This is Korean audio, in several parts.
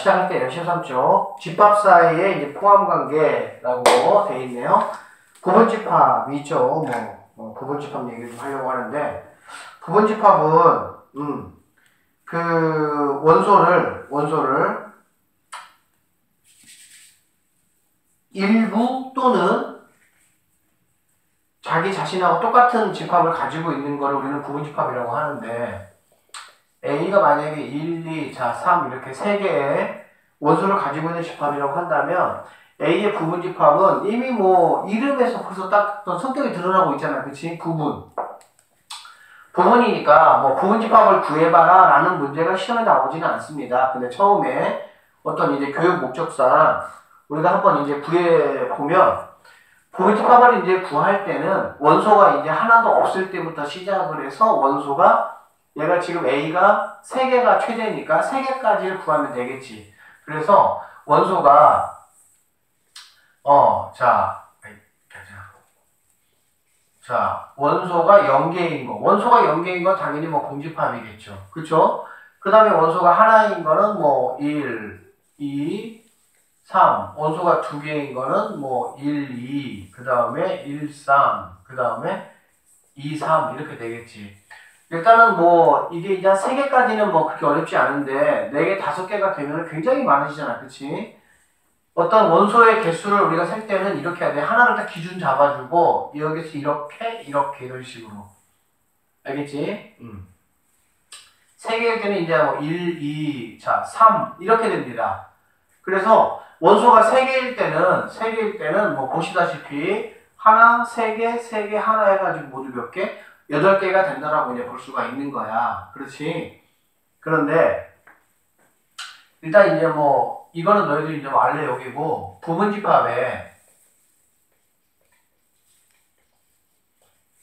시작할게요. 13쪽. 집합 사이에 이제 포함 관계라고 돼 있네요. 부분 집합 이죠. 뭐, 뭐 부분 집합 얘기를 좀 하려고 하는데 부분 집합은 음, 그 원소를 원소를 일부 또는 자기 자신하고 똑같은 집합을 가지고 있는 거를 우리는 부분 집합이라고 하는데 A가 만약에 1, 2, 자, 3 이렇게 세 개의 원소를 가지고 있는 집합이라고 한다면 A의 부분 집합은 이미 뭐 이름에서 벌써 딱 성격이 드러나고 있잖아요. 그치? 부분. 부분이니까 뭐 부분 집합을 구해봐라 라는 문제가 시험에 나오지는 않습니다. 근데 처음에 어떤 이제 교육 목적상 우리가 한번 이제 구해보면 부분 집합을 이제 구할 때는 원소가 이제 하나도 없을 때부터 시작을 해서 원소가 얘가 지금 A가 3개가 최대니까 3개까지를 구하면 되겠지. 그래서 원소가 어, 자, 자, 원소가 0개인 거. 원소가 0개인 건 당연히 뭐 공집합이겠죠. 그쵸? 그 다음에 원소가 하나인 거는 뭐 1, 2, 3. 원소가 2개인 거는 뭐 1, 2, 그 다음에 1, 3, 그 다음에 2, 3 이렇게 되겠지. 일단은 뭐 이게 이제 3개까지는 뭐 그렇게 어렵지 않은데 4개, 5개가 되면 굉장히 많으시잖아. 그치? 어떤 원소의 개수를 우리가 셀 때는 이렇게 해야 돼. 하나를 딱 기준 잡아주고 여기서 이렇게 이렇게 이런 식으로 알겠지? 음. 세 개일 때는 이제 뭐 1, 2, 자, 3 이렇게 됩니다. 그래서 원소가 세 개일 때는 세 개일 때는 뭐 보시다시피 하나, 세 개, 세 개, 하나 해가지고 모두 몇 개? 여덟 개가 된다라고 이제 볼 수가 있는 거야. 그렇지? 그런데 일단 이제 뭐 이거는 너희들이 이제 뭐 알래 여기고 부분 집합에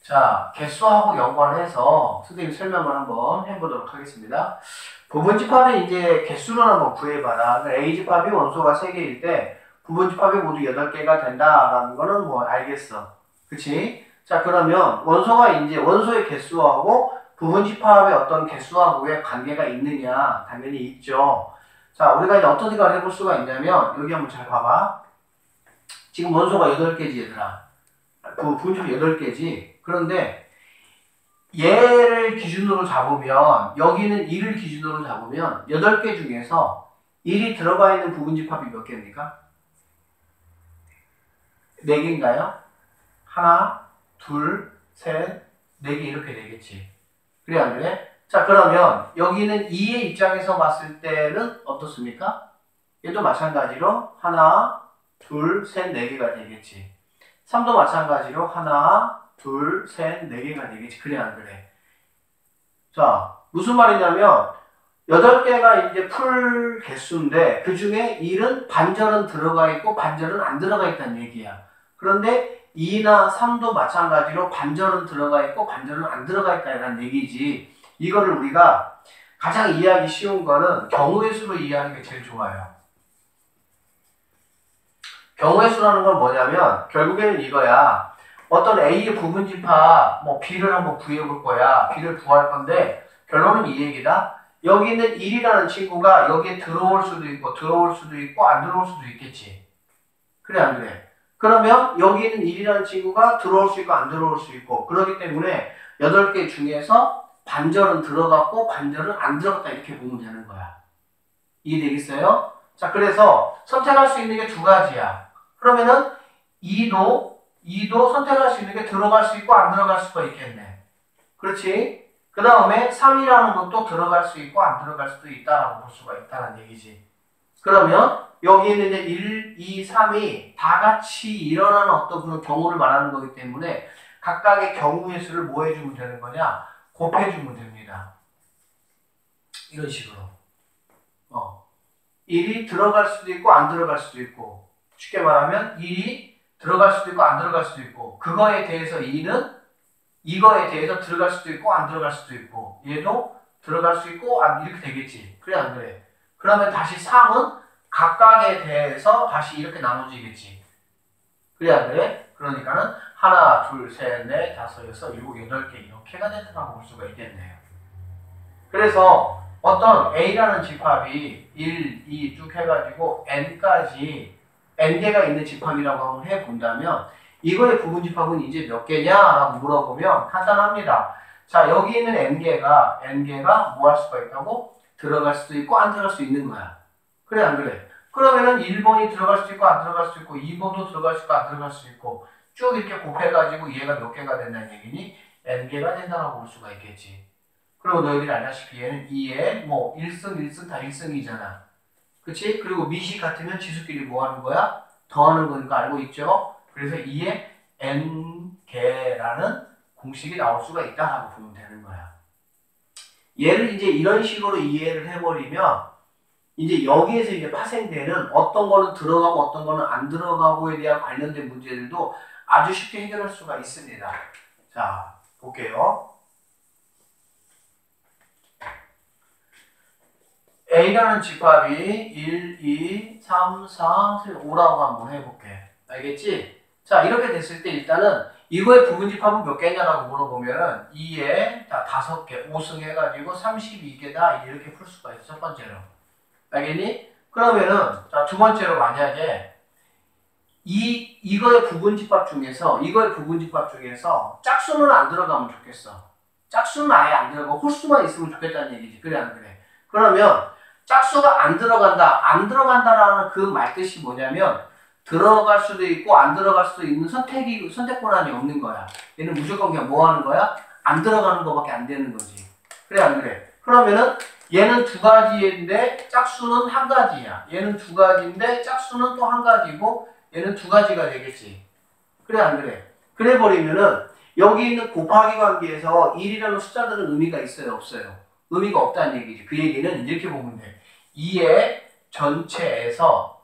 자 개수하고 연관해서 선생님 설명을 한번 해보도록 하겠습니다. 부분 집합에 이제 개수를 한번 구해봐라. 그러니까 A 집합이 원소가 3개일 때 부분 집합이 모두 8개가 된다라는 거는 뭐 알겠어. 그치? 자 그러면 원소가 이제 원소의 개수하고 부분 집합의 어떤 개수하고의 관계가 있느냐 당연히 있죠. 자, 우리가 이제 어떤 생각을 해볼 수가 있냐면, 여기 한번 잘 봐봐. 지금 원소가 8개지, 얘들아. 부, 분집이 8개지. 그런데, 얘를 기준으로 잡으면, 여기는 1을 기준으로 잡으면, 8개 중에서 1이 들어가 있는 부분 집합이 몇 개입니까? 4개인가요? 하나, 둘, 셋, 네 개 이렇게 되겠지. 그래, 안 그래? 자, 그러면 여기는 2의 입장에서 봤을 때는 어떻습니까? 얘도 마찬가지로 하나, 둘, 셋, 네 개가 되겠지. 3도 마찬가지로 하나, 둘, 셋, 네 개가 되겠지. 그래, 안 그래? 자, 무슨 말이냐면 8개가 이제 풀 개수인데 그 중에 1은 반절은 들어가 있고 반절은 안 들어가 있다는 얘기야. 그런데 2나 3도 마찬가지로 반절은 들어가 있고 반절은 안 들어가 있다는 얘기지. 이거를 우리가 가장 이해하기 쉬운 거는 경우의 수로 이해하는 게 제일 좋아요. 경우의 수라는 건 뭐냐면 결국에는 이거야. 어떤 A의 부분집합 뭐 B를 한번 구해볼 거야. B를 구할 건데 결론은 이 얘기다. 여기 있는 1이라는 친구가 여기에 들어올 수도 있고 들어올 수도 있고 안 들어올 수도 있겠지. 그래 안 그래? 그러면 여기 있는 1이라는 친구가 들어올 수 있고 안 들어올 수 있고 그렇기 때문에 8개 중에서 반절은 들어갔고 반절은 안 들어갔다 이렇게 보면 되는 거야. 이해되겠어요? 자, 그래서 선택할 수 있는 게 두 가지야. 그러면은 2도 2도 선택할 수 있는 게 들어갈 수 있고 안 들어갈 수가 있겠네. 그렇지? 그 다음에 3이라는 것도 들어갈 수 있고 안 들어갈 수도 있다라고 볼 수가 있다는 얘기지. 그러면 여기 있는 이제 1, 2, 3이 다 같이 일어나는 어떤 그런 경우를 말하는 거기 때문에 각각의 경우의 수를 뭐 해주면 되는 거냐? 곱해주면 됩니다. 이런 식으로. 어. 1이 들어갈 수도 있고 안 들어갈 수도 있고 쉽게 말하면 1이 들어갈 수도 있고 안 들어갈 수도 있고 그거에 대해서 2는 이거에 대해서 들어갈 수도 있고 안 들어갈 수도 있고 얘도 들어갈 수 있고 안 이렇게 되겠지. 그래 안 그래? 그러면 다시 3은 각각에 대해서 다시 이렇게 나눠지겠지. 그래 안 그래? 그러니까는 하나, 둘, 셋, 넷, 다섯, 여섯, 일곱, 여덟 개 이렇게가 된다고 볼 수가 있겠네요. 그래서 어떤 A라는 집합이 1, 2 쭉 해가지고 N까지 N개가 있는 집합이라고 한번 해본다면 이거의 부분 집합은 이제 몇 개냐라고 물어보면 간단합니다. 자 여기 있는 N개가 N개가 뭐 할 수가 있다고? 들어갈 수도 있고 안 들어갈 수 있는 거야. 그래 안 그래? 그러면은 1번이 들어갈 수 있고 안 들어갈 수 있고 2번도 들어갈 수 있고 안 들어갈 수 있고 쭉 이렇게 곱해가지고 얘가 몇 개가 된다는 얘기니 n개가 된다고 볼 수가 있겠지. 그리고 너희들이 알다시피 얘는 2에 뭐 1승, 1승 다 1승이잖아. 그치? 그리고 미시 같으면 지수끼리 뭐 하는 거야? 더하는 거니까 알고 있죠? 그래서 2에 n개라는 공식이 나올 수가 있다라고 보면 되는 거야. 얘를 이제 이런 식으로 이해를 해버리면 이제 여기에서 이제 파생되는 어떤 거는 들어가고 어떤 거는 안 들어가고에 대한 관련된 문제들도 아주 쉽게 해결할 수가 있습니다. 자, 볼게요. A라는 집합이 1, 2, 3, 4, 5라고 한번 해볼게. 알겠지? 자, 이렇게 됐을 때 일단은 이거의 부분 집합은 몇 개냐라고 물어보면은 2에 다 5개, 5승 해가지고 32개다 이렇게 풀 수가 있어, 첫 번째로. 알겠니? 그러면은, 자, 두 번째로 만약에 이, 이거의 부분 집합 중에서, 이거의 부분 집합 중에서 짝수는 안 들어가면 좋겠어. 짝수는 아예 안 들어가고 홀수만 있으면 좋겠다는 얘기지. 그래, 안 그래? 그러면 짝수가 안 들어간다, 안 들어간다라는 그 말뜻이 뭐냐면 들어갈 수도 있고 안 들어갈 수도 있는 선택이, 선택 권한이 없는 거야. 얘는 무조건 그냥 뭐 하는 거야? 안 들어가는 거밖에 안 되는 거지. 그래, 안 그래? 그러면은 얘는 두 가지인데 짝수는 한 가지야. 얘는 두 가지인데 짝수는 또 한 가지고 얘는 두 가지가 되겠지. 그래 안 그래? 그래 버리면은 여기 있는 곱하기 관계에서 1이라는 숫자들은 의미가 있어요 없어요? 의미가 없다는 얘기지. 그 얘기는 이렇게 보면 돼. 2의 전체에서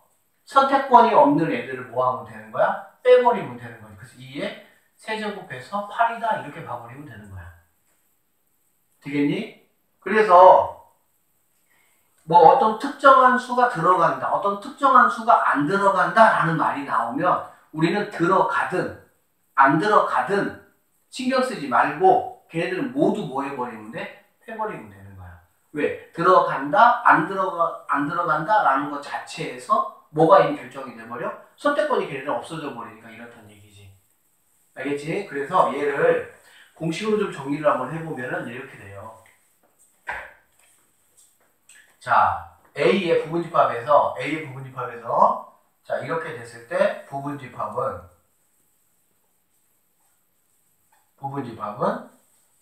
선택권이 없는 애들을 뭐 하면 되는 거야? 빼버리면 되는 거야. 그래서 2의 세제곱해서 8이다 이렇게 봐버리면 되는 거야. 되겠니? 그래서 뭐 어떤 특정한 수가 들어간다, 어떤 특정한 수가 안 들어간다라는 말이 나오면 우리는 들어가든 안 들어가든 신경 쓰지 말고 걔네들은 모두 뭐 해버리면 돼? 해버리면 되는 거야. 왜? 들어간다, 안 들어가, 안 들어간다라는 것 자체에서 뭐가 이미 결정이 돼버려? 선택권이 걔네들 없어져 버리니까 이렇다는 얘기지. 알겠지? 그래서 얘를 공식으로 좀 정리를 한번 해보면은 이렇게 돼요. 자, A의 부분집합에서 A의 부분집합에서 자 이렇게 됐을 때 부분집합은 부분집합은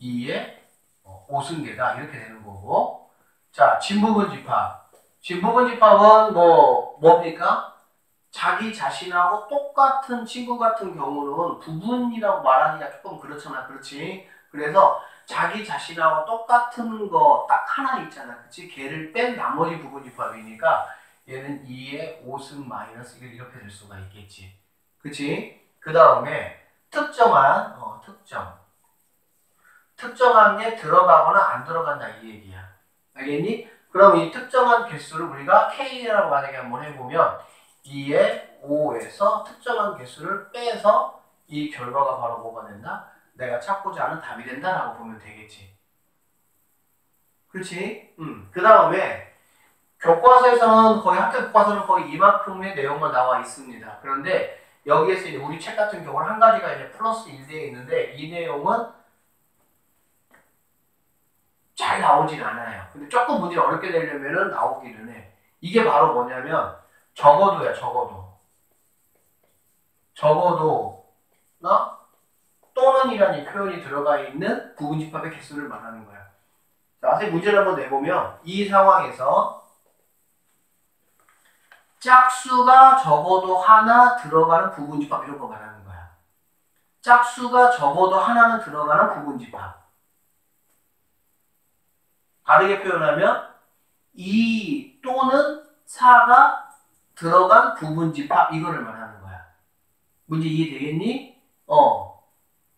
2의 5승계다 어, 이렇게 되는 거고 자 진부분집합 진부분 집합은 뭐 뭡니까? 자기 자신하고 똑같은 친구 같은 경우는 부분이라고 말하기가 조금 그렇잖아 그렇지 그래서 자기 자신하고 똑같은 거 딱 하나 있잖아. 그치? 걔를 뺀 나머지 부분 집합이니까 얘는 2의 5승 마이너스 1 이렇게 될 수가 있겠지. 그치? 그 다음에 특정한, 어, 특정. 특정한 게 들어가거나 안 들어간다 이 얘기야. 알겠니? 그럼 이 특정한 개수를 우리가 K라고 만약에 한번 해보면 2의 5에서 특정한 개수를 빼서 이 결과가 바로 뭐가 된다? 내가 찾고자 하는 답이 된다라고 보면 되겠지. 그렇지? 음. 그 다음에 교과서에서는 거의 학교 교과서는 거의 이만큼의 내용만 나와 있습니다. 그런데 여기에서 우리 책 같은 경우는 한 가지가 이제 플러스 1되어 있는데 이 내용은 잘 나오진 않아요. 근데 조금 문제 어렵게 되려면은 나오기는 해. 이게 바로 뭐냐면 적어도야 적어도 적어도 나 또는이라는 표현이 들어가 있는 부분집합의 개수를 말하는 거야. 자, 선생님 문제를 한번 내보면 이 상황에서 짝수가 적어도 하나 들어가는 부분집합 이런 거 말하는 거야. 짝수가 적어도 하나는 들어가는 부분집합. 다르게 표현하면 2 또는 4가 들어간 부분집합 이거를 말하는 거야. 문제 이해되겠니? 어.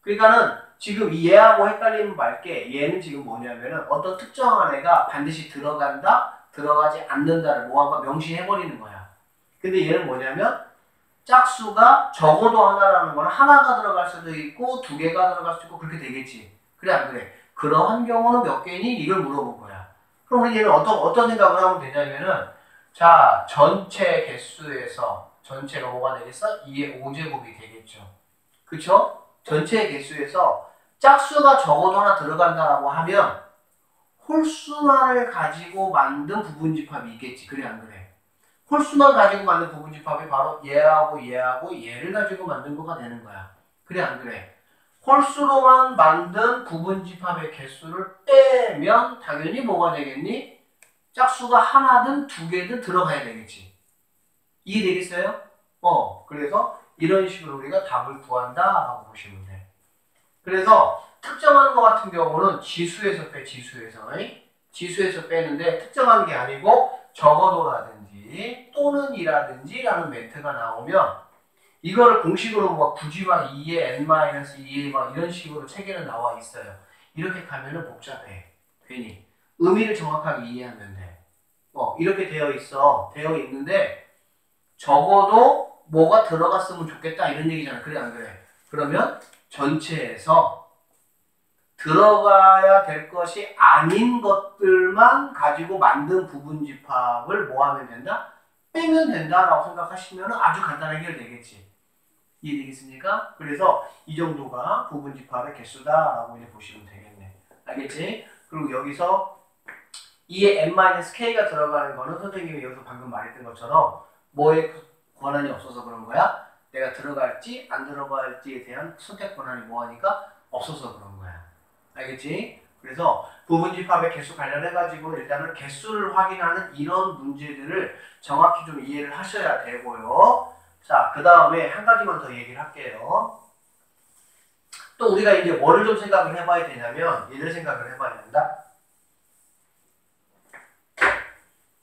그러니까는 지금 이 얘하고 헷갈리면 말게 얘는 지금 뭐냐면은 어떤 특정한 애가 반드시 들어간다 들어가지 않는다를 뭐한번 명시해버리는 거야 근데 얘는 뭐냐면 짝수가 적어도 하나라는 거는 하나가 들어갈 수도 있고 두 개가 들어갈 수도 있고 그렇게 되겠지 그래 안 그래? 그러한 경우는 몇 개니? 이걸 물어본 거야 그럼 우리 얘는 어떤, 어떤 생각을 하면 되냐면은, 자, 전체 개수에서, 전체가 뭐가 되겠어? 2의 5제곱이 되겠죠. 그쵸? 전체 개수에서 짝수가 적어도 하나 들어간다라고 하면, 홀수만을 가지고 만든 부분집합이 있겠지. 그래, 안 그래? 홀수만 가지고 만든 부분집합이 바로 얘하고 얘하고 얘를 가지고 만든 거가 되는 거야. 그래, 안 그래? 홀수로만 만든 부분집합의 개수를 빼면 당연히 뭐가 되겠니? 짝수가 하나든 두 개든 들어가야 되겠지. 이해되겠어요? 어, 그래서 이런 식으로 우리가 답을 구한다 라고 보시면 돼. 그래서 특정하는 것 같은 경우는 지수에서 빼, 지수에서. 지수에서 빼는데 특정하는 게 아니고 적어도라든지 또는 이라든지 라는 멘트가 나오면 이거를 공식으로 뭐 굳이 막 2에 n-2에 막 이런 식으로 책에는 나와 있어요. 이렇게 가면은 복잡해. 괜히. 의미를 정확하게 이해하면 돼. 어, 이렇게 되어 있어. 되어 있는데 적어도 뭐가 들어갔으면 좋겠다 이런 얘기잖아. 그래 안 그래? 그러면 전체에서 들어가야 될 것이 아닌 것들만 가지고 만든 부분 집합을 뭐 하면 된다? 빼면 된다라고 생각하시면 아주 간단하게 해결되겠지. 이해되겠습니까? 그래서 이 정도가 부분 집합의 개수다라고 이제 보시면 되겠네. 알겠지? 그리고 여기서 2에 n-k가 들어가는 거는 선생님이 여기서 방금 말했던 것처럼 뭐에 권한이 없어서 그런 거야? 내가 들어갈지 안 들어갈지에 대한 선택 권한이 뭐하니까 없어서 그런 거야. 알겠지? 그래서 부분집합의 개수 관련해가지고 일단은 개수를 확인하는 이런 문제들을 정확히 좀 이해를 하셔야 되고요. 자, 그 다음에 한 가지만 더 얘기를 할게요. 또 우리가 이제 뭐를 좀 생각을 해봐야 되냐면 얘를 생각을 해봐야 된다.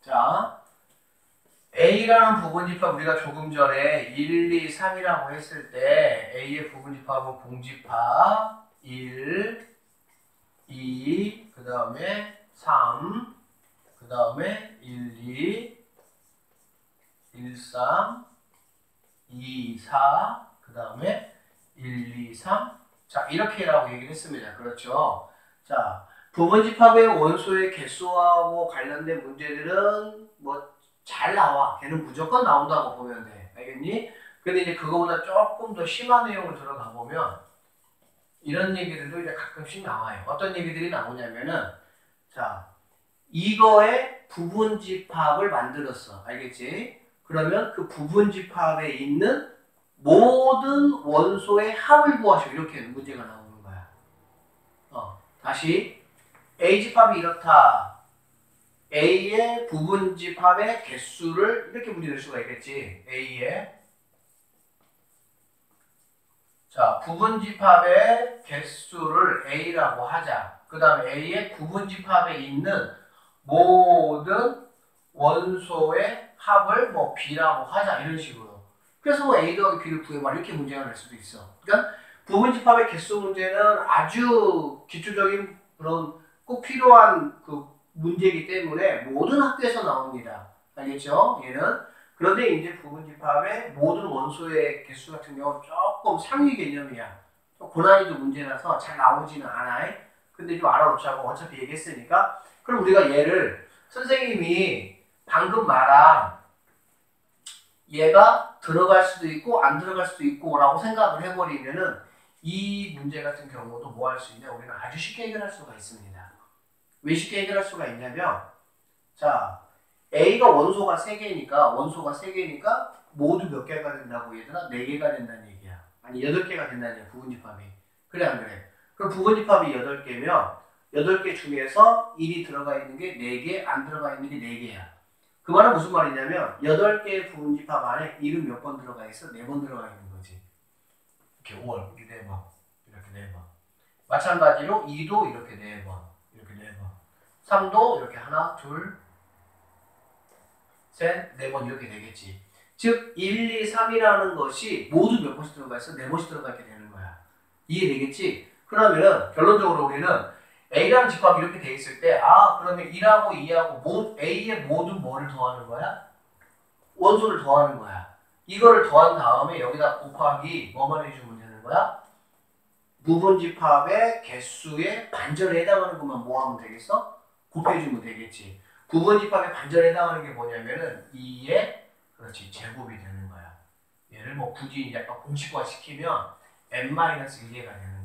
자, A라는 부분집합 우리가 조금 전에 1, 2, 3이라고 했을 때 A의 부분집합은 공집합 1, 2, 그 다음에 3, 그 다음에 1, 2, 1, 3, 2, 4, 그 다음에 1, 2, 3. 자, 이렇게라고 얘기를 했습니다. 그렇죠? 자, 부분집합의 원소의 개수하고 관련된 문제들은 뭐 잘 나와. 걔는 무조건 나온다고 보면 돼. 알겠니? 근데 이제 그거보다 조금 더 심한 내용을 들어가 보면 이런 얘기들도 이제 가끔씩 나와요. 어떤 얘기들이 나오냐면은 자, 이거의 부분집합을 만들었어. 알겠지? 그러면 그 부분 집합에 있는 모든 원소의 합을 구하시오. 이렇게 문제가 나오는 거야. 어, 다시 A집합이 이렇다. A의 부분 집합의 개수를 이렇게 문제 낼 수가 있겠지. A의 자 부분 집합의 개수를 A라고 하자. 그 다음에 A의 부분 집합에 있는 모든 원소의 합을 뭐 B라고 하자. 이런 식으로. 그래서 뭐 A 더하기 B를 구해봐. 이렇게 문제가 날 수도 있어. 그러니까 부분집합의 개수 문제는 아주 기초적인 그런 꼭 필요한 그 문제이기 때문에 모든 학교에서 나옵니다. 알겠죠? 얘는 그런데 이제 부분집합의 모든 원소의 개수 같은 경우 조금 상위 개념이야. 고난이도 문제라서 잘 나오지는 않아. 근데 좀 알아놓자고 어차피 얘기했으니까. 그럼 우리가 얘를 선생님이 방금 말한 얘가 들어갈 수도 있고 안 들어갈 수도 있고 라고 생각을 해버리면은 이 문제 같은 경우도 뭐 할 수 있냐 우리는 아주 쉽게 해결할 수가 있습니다. 왜 쉽게 해결할 수가 있냐면 자 A가 원소가 3개니까 원소가 3개니까 모두 몇 개가 된다고 얘들아? 4개가 된다는 얘기야. 아니 8개가 된다는 얘기야. 부분집합이. 그래 안 그래? 그럼 부분집합이 8개면 8개 중에서 1이 들어가 있는 게 4개, 안 들어가 있는 게 4개야. 그 말은 무슨 말이냐면 8개의 부분집합 안에 1은 몇번 들어가 있어? 4번 들어가 있는 거지. 이렇게 5월, 이렇게 4번, 이렇게 4번. 마찬가지로 2도 이렇게 4번, 이렇게 4번. 3도 이렇게 하나, 둘, 셋, 네 번 이렇게 되겠지. 즉 1, 2, 3이라는 것이 모두 몇 번씩 들어가 있어? 네 번씩 들어가 있게 되는 거야. 이해되겠지? 그러면은 결론적으로 우리는 A라는 집합이 이렇게 돼 있을 때 아, 그러면 1하고 2하고 모, A의 모든 뭐를 더하는 거야? 원소를 더하는 거야. 이거를 더한 다음에 여기다 곱하기 뭐만 해주면 되는 거야? 부분집합의 개수의 반절에 해당하는 것만 뭐 하면 되겠어? 곱해주면 되겠지. 부분집합의 반전에 해당하는 게 뭐냐면은 2의 그렇지 제곱이 되는 거야. 얘를 뭐 굳이 약간 공식화 시키면 n-1개가 되는 거야.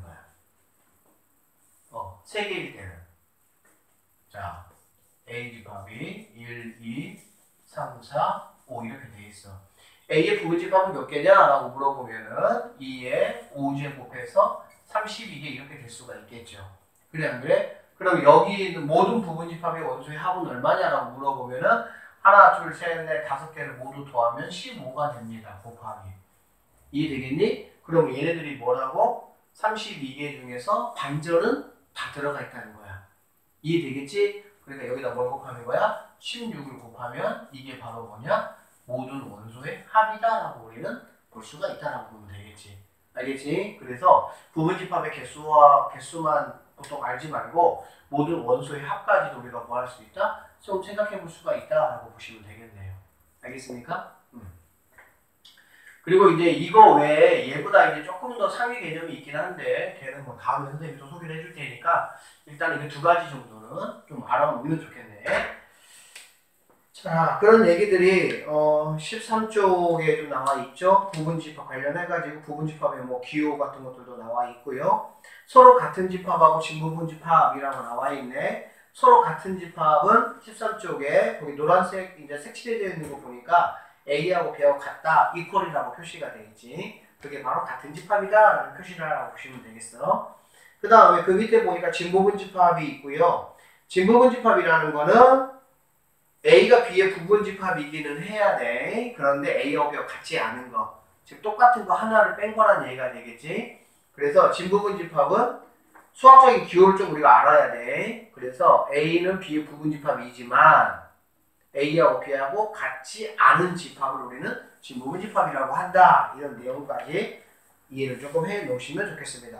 어, 3개일 때는. 자, A 집합이 1, 2, 3, 4, 5 이렇게 돼 있어. A의 부분집합은 몇 개냐 라고 물어보면은 2에 5제 곱해서 32개 이렇게 될 수가 있겠죠. 그래 안 그래? 그럼 여기 있는 모든 부분집합의 원소의 합은 얼마냐라고 물어보면은 하나, 둘, 셋, 넷, 다섯 개를 모두 더하면 15가 됩니다. 곱하기. 이해되겠니? 그럼 얘네들이 뭐라고? 32개 중에서 반절은 다 들어가 있다는 거야. 이해되겠지? 그러니까 여기다 뭘 곱하는 거야? 16을 곱하면 이게 바로 뭐냐? 모든 원소의 합이다라고 우리는 볼 수가 있다라고 보면 되겠지. 알겠지? 그래서 부분집합의 개수와 개수만 보통 알지 말고 모든 원소의 합까지도 우리가 뭐 할 수 있다? 좀 생각해 볼 수가 있다라고 보시면 되겠네요. 알겠습니까? 음. 그리고 이제 이거 외에 얘보다 이제 조금 더 상위 개념이 있긴 한데 걔는 뭐 다음에 선생님이 또 소개를 해줄 테니까 일단 이게 두 가지 정도는 좀 알아보면 좋겠네. 자, 그런 얘기들이 어 13쪽에 좀 나와 있죠. 부분집합 관련해가지고 부분집합의 뭐 기호 같은 것들도 나와 있고요. 서로 같은 집합하고 진부분집합이라고 나와 있네. 서로 같은 집합은 13쪽에 거기 노란색 이제 색칠되어 있는 거 보니까 A하고 B하고 같다, 이퀄이라고 표시가 되어 있지. 그게 바로 같은 집합이다 라는 표시를 하라고 보시면 되겠어. 그 다음에 그 밑에 보니까 진부분 집합이 있고요. 진부분 집합이라는 거는 A가 B의 부분 집합이기는 해야 돼. 그런데 A하고 B가 같지 않은 거. 즉 똑같은 거 하나를 뺀 거란 얘기가 되겠지. 그래서 진부분 집합은 수학적인 기호를 좀 우리가 알아야 돼. 그래서 A는 B의 부분 집합이지만 A하고 B하고 같지 않은 집합을 우리는 진부분집합이라고 한다. 이런 내용까지 이해를 조금 해 놓으시면 좋겠습니다.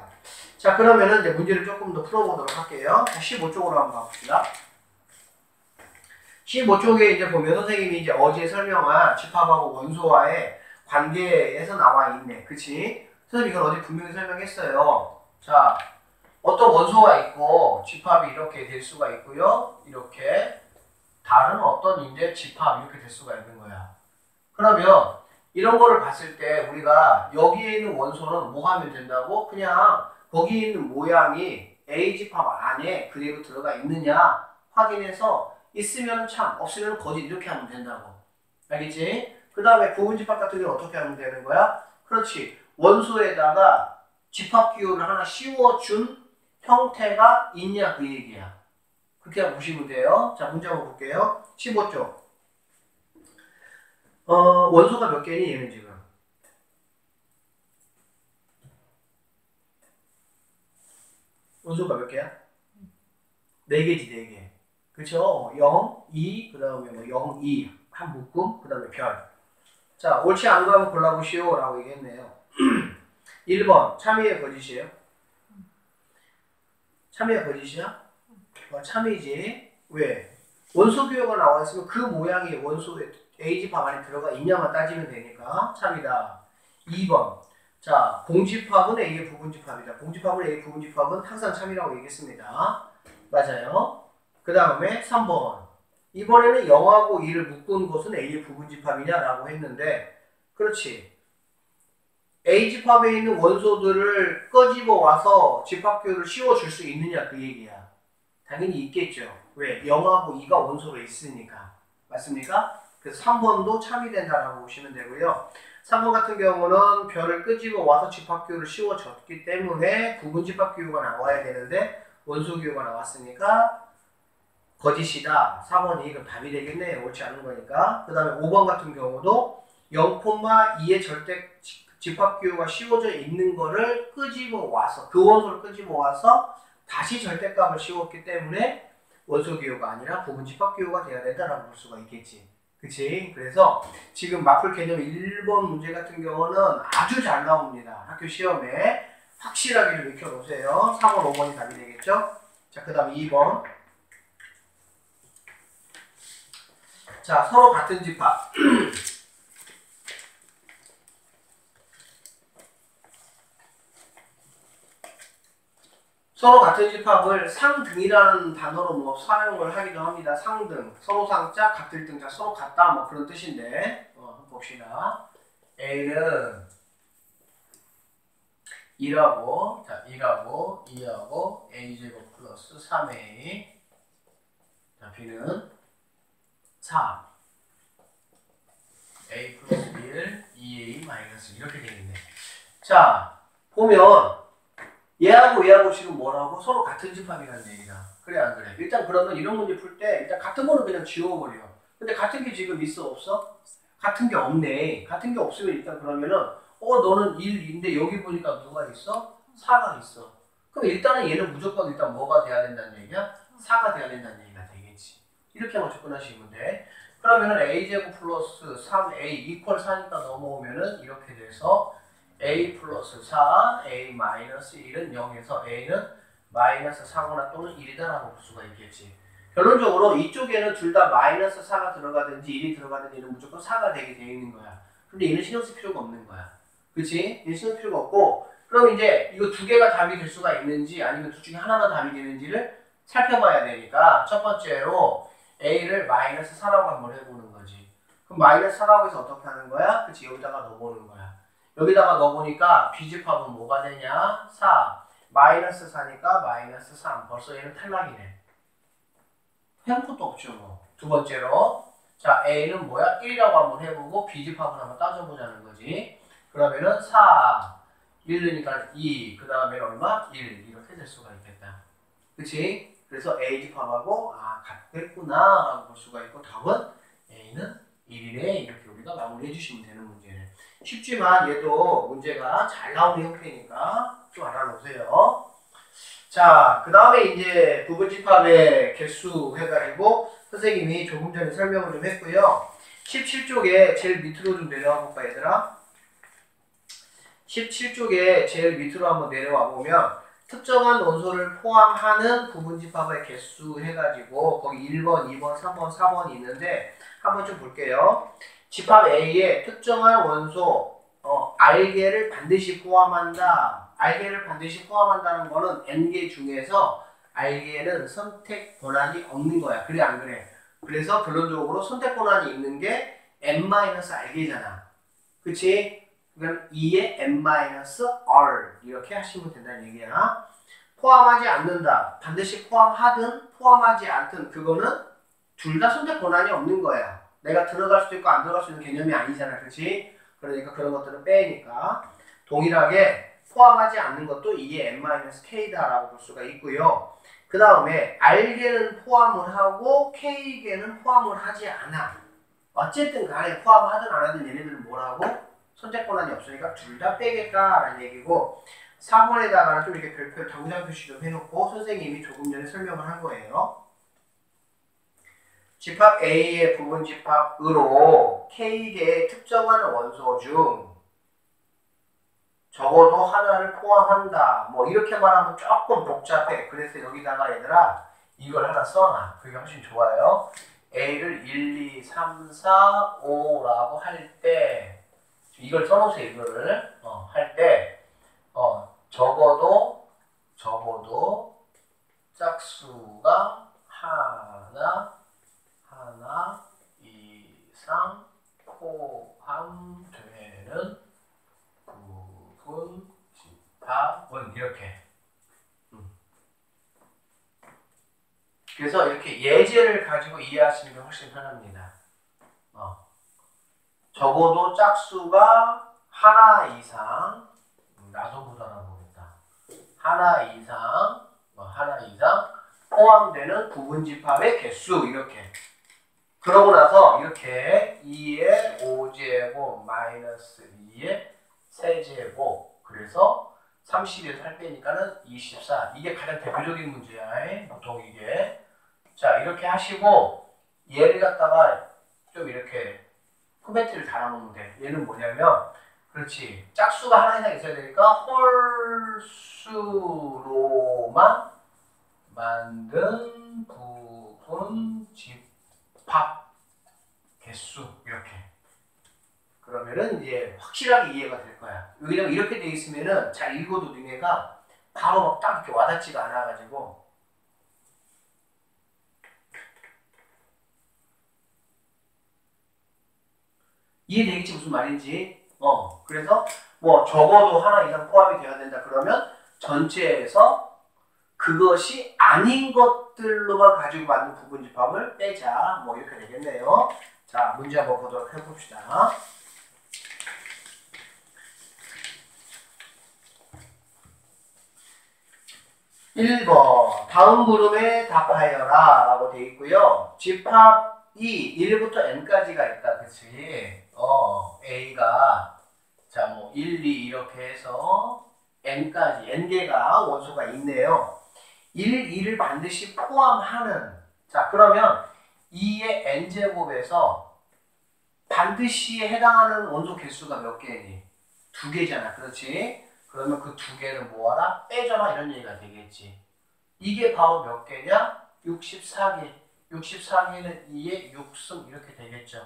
자, 그러면은 이제 문제를 조금 더 풀어보도록 할게요. 15쪽으로 한번 가봅시다. 15쪽에 이제 보면 선생님이 이제 어제 설명한 집합하고 원소와의 관계에서 나와 있네. 그치? 선생님 이건 어제 분명히 설명했어요. 자, 어떤 원소가 있고 집합이 이렇게 될 수가 있고요. 이렇게 다른 어떤 인제 집합 이렇게 될 수가 있는 거야. 그러면 이런 거를 봤을 때 우리가 여기에 있는 원소는 뭐 하면 된다고? 그냥 거기 있는 모양이 A 집합 안에 그대로 들어가 있느냐 확인해서 있으면 참, 없으면 거짓 이렇게 하면 된다고. 알겠지? 그 다음에 부분 집합 같은 경우는 어떻게 하면 되는 거야? 그렇지. 원소에다가 집합 기호를 하나 씌워준 형태가 있냐 그 얘기야. 그렇게 보시면 돼요. 자, 문제 한번 볼게요. 15쪽. 어, 원소가 몇 개니 얘는 지금? 원소가 몇 개야? 네 개지, 네 개. 그쵸? 0, 2, 그 다음에 뭐 0, 2, 한 묶음, 그 다음에 별. 자, 옳지 않은 거 한번 골라보시오. 라고 얘기했네요. 1번, 참이의 거짓이에요? 참이의 거짓이야? 어, 참이지. 왜? 원소 교요가 나와 있으면 그 모양이 원소의 A집합 안에 들어가 있냐만 따지면 되니까 참이다. 2번. 자, 공집합은 A의 부분집합이다. 공집합은 A의 부분집합은 항상 참이라고 얘기했습니다. 맞아요. 그 다음에 3번. 이번에는 0하고 2를 묶은 것은 A의 부분집합이냐라고 했는데 그렇지. A집합에 있는 원소들을 꺼집어 와서 집합교를 씌워줄 수 있느냐 그 얘기야. 당연히 있겠죠. 왜? 0하고 2가 원소로 있으니까. 맞습니까? 그래서 3번도 참이 된다라고 보시면 되고요. 3번 같은 경우는 별을 끄집어 와서 집합교를 씌워줬기 때문에 부분 집합교가 나와야 되는데 원소교가 나왔으니까 거짓이다. 4번이 그럼 답이 되겠네요. 옳지 않은 거니까. 그 다음에 5번 같은 경우도 0,2의 절대 집합기호가 씌워져 있는 거를 끄집어 와서 그 원소를 끄집어 와서 다시 절대값을 씌웠기 때문에 원소 기호가 아니라 부분 집합 기호가 돼야 된다라고 볼 수가 있겠지. 그치? 그래서 지금 마플 개념 1번 문제 같은 경우는 아주 잘 나옵니다. 학교 시험에 확실하게 좀 익혀놓으세요. 4번, 5번이 답이 되겠죠? 자, 그 다음에 2번. 자, 서로 같은 집합. 서로 같은 집합을 상등이라는 단어로 뭐 사용을 하기도 합니다. 상등, 서로 상자, 같을 등자, 서로 같다 뭐 그런 뜻인데 어, 봅시다. A는 2라고 자 2라고 2하고 A제곱 플러스 3A 자 B는 4 A 플러스 1 2A 마이너스 이렇게 되겠네. 자 보면 얘하고 얘하고 지금 뭐라고? 서로 같은 집합이라는 얘기다. 그래 안 그래? 일단 그러면 이런 문제 풀 때 일단 같은 거는 그냥 지워버려. 근데 같은 게 지금 있어 없어? 같은 게 없네. 같은 게 없으면 일단 그러면은 어 너는 1인데 여기 보니까 누가 있어? 4가 있어. 그럼 일단은 얘는 무조건 일단 뭐가 돼야 된다는 얘기야? 4가 돼야 된다는 얘기가 되겠지. 이렇게만 접근하시면 돼. 그러면은 a제곱 플러스 3a 이퀄 4니까 넘어오면은 이렇게 돼서 a 플러스 4, a 마이너스 1은 0에서 a는 마이너스 4거나 또는 1이다라고 볼 수가 있겠지. 결론적으로 이쪽에는 둘 다 마이너스 4가 들어가든지 1이 들어가든지 얘는 무조건 4가 되게 되어 있는 거야. 근데 얘는 신경 쓸 필요가 없는 거야. 그치? 얘는 신경 쓸 필요가 없고 그럼 이제 이거 두 개가 답이 될 수가 있는지 아니면 둘 중에 하나가 답이 되는지를 살펴봐야 되니까 첫 번째로 a를 마이너스 4라고 한번 해보는 거지. 그럼 마이너스 4라고 해서 어떻게 하는 거야? 그치? 여기다가 넣어보는 거야. 여기다가 넣어보니까 비집합은 뭐가 되냐? 4. 마이너스 4니까 마이너스 3. 벌써 얘는 탈락이네. 할 것도 없죠 뭐. 두 번째로 자 A는 뭐야? 1이라고 한번 해보고 비집합을 한번 따져보자는 거지. 그러면은 4, 1이니까 2, 그 다음에 얼마? 1 이렇게 될 수가 있겠다. 그치? 그래서 A 집합하고 아 같겠구나 라고 볼 수가 있고 답은 A는 1이네 이렇게 우리가 마무리해 주시면 되는 문제네. 쉽지만 얘도 문제가 잘 나오는 형태니까 좀 알아놓으세요. 자, 그 다음에 이제 부분집합의 개수 해가지고 선생님이 조금 전에 설명을 좀 했고요. 17쪽에 제일 밑으로 좀 내려와 볼까 얘들아? 17쪽에 제일 밑으로 한번 내려와 보면 특정한 원소를 포함하는 부분집합의 개수 해가지고 거기 1번, 2번, 3번, 4번이 있는데 한번 좀 볼게요. 집합 A에 특정한 원소 어, R개를 반드시 포함한다. R개를 반드시 포함한다는 거는 N개 중에서 R개는 선택 권한이 없는 거야. 그래 안 그래? 그래서 결론적으로 선택 권한이 있는 게 N-R개잖아. 그치? 그럼 2의 N-R 이렇게 하시면 된다는 얘기야. 포함하지 않는다. 반드시 포함하든 포함하지 않든 그거는 둘 다 선택 권한이 없는 거야. 내가 들어갈 수도 있고 안 들어갈 수 있는 개념이 아니잖아. 그치? 그러니까 그런 것들은 빼니까 동일하게 포함하지 않는 것도 2의 n-k다라고 볼 수가 있고요. 그 다음에 R개는 포함을 하고 K개는 포함을 하지 않아. 어쨌든 간에 포함하든 안 하든 얘네들은 뭐라고? 선택 권한이 없으니까 둘 다 빼겠다라는 얘기고 4번에다가는 좀 이렇게 별표 당장 표시 좀 해놓고 선생님이 조금 전에 설명을 한 거예요. 집합 A의 부분 집합으로 K개의 특정한 원소 중 적어도 하나를 포함한다. 뭐 이렇게 말하면 조금 복잡해. 그래서 여기다가 얘들아 이걸 하나 써놔. 그게 훨씬 좋아요. A를 1, 2, 3, 4, 5라고 할 때 이걸 써놓으세요. 이거를 어, 할때 어, 적어도 적어도 짝수가 하나 상 포함되는 부분 집합은 이렇게 음. 그래서 이렇게 예제를 가지고 이해하시는 게 훨씬 편합니다. 어. 적어도 짝수가 하나 이상 음, 나도 못 알아보겠다. 하나 이상 뭐 하나 이상 포함되는 부분 집합의 개수 이렇게 그러고 나서 이렇게 2의 5제곱 마이너스 2의 세제곱 그래서 30에서 8 빼니까는 24 이게 가장 대표적인 문제야. 보통 이게. 자 이렇게 하시고 얘를 갖다가 좀 이렇게 코멘트를 달아놓으면 돼. 얘는 뭐냐면 그렇지. 짝수가 하나 이상 있어야 되니까 홀수로만 만든 부분 집 합 개수 이렇게. 그러면은 이제 확실하게 이해가 될 거야. 왜냐면 이렇게 돼 있으면은 잘 읽어도 니네가 바로 막 딱 이렇게 와닿지가 않아가지고. 이해되겠지? 무슨 말인지? 어 그래서 뭐 적어도 하나 이상 포함이 되어야 된다. 그러면 전체에서 그것이 아닌 것들로만 가지고 만든 부분 집합을 빼자 뭐 이렇게 되겠네요 자 문제 한번 보도록 해봅시다 1번 다음 물음에 답하여라 라고 되어 있고요. 집합이 1부터 n까지가 있다. 그치? 어, A가 자, 뭐 1, 2 이렇게 해서 n까지 n개가 원소가 있네요. 1, 2를 반드시 포함하는 자, 그러면 2의 n제곱에서 반드시 해당하는 원소 개수가 몇 개니? 두 개잖아. 그렇지? 그러면 그 두 개를 모아라 빼줘라 이런 얘기가 되겠지. 이게 바로 몇 개냐? 64개. 64개는 2의 6승 이렇게 되겠죠.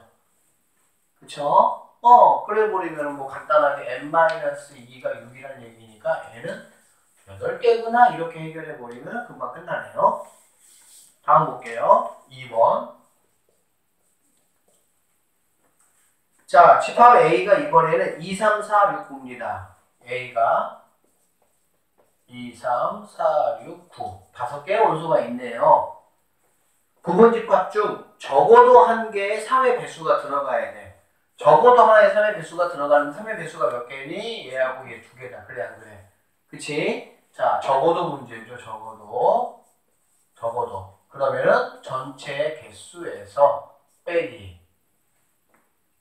그쵸? 어, 그래 버리면 뭐 간단하게 n-2가 6이라는 얘기니까 n은 8개구나 이렇게 해결해 버리면 금방 끝나네요. 다음 볼게요. 2번. 자, 집합 A가 이번에는 2, 3, 4, 6, 9입니다. A가 2, 3, 4, 6, 9 다섯 개의 원소가 있네요. 부분집합 중 적어도 한 개의 3의 배수가 들어가야 돼. 적어도 하나의 3의 배수가 들어가는 3의 배수가 몇 개니? 얘하고 얘 두 개다. 그래 안 그래? 그치? 자, 적어도 문제죠. 적어도. 적어도. 그러면은 전체 개수에서 빼기.